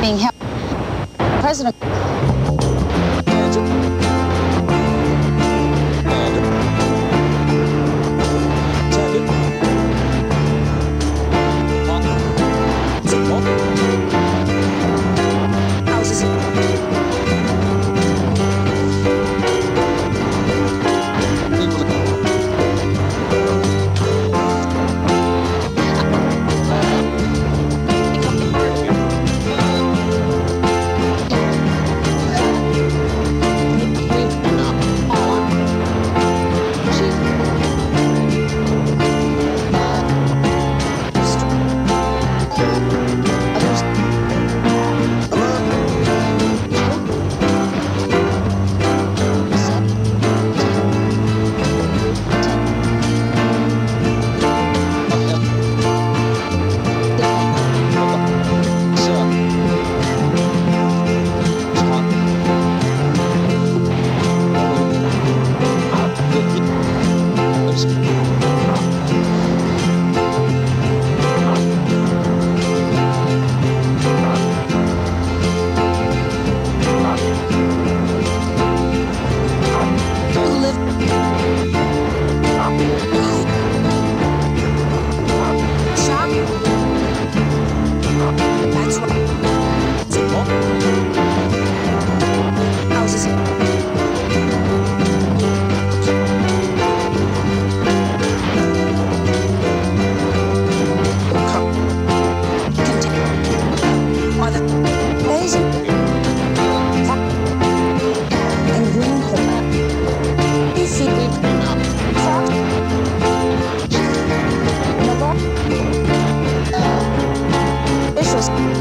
being held. President Christmas.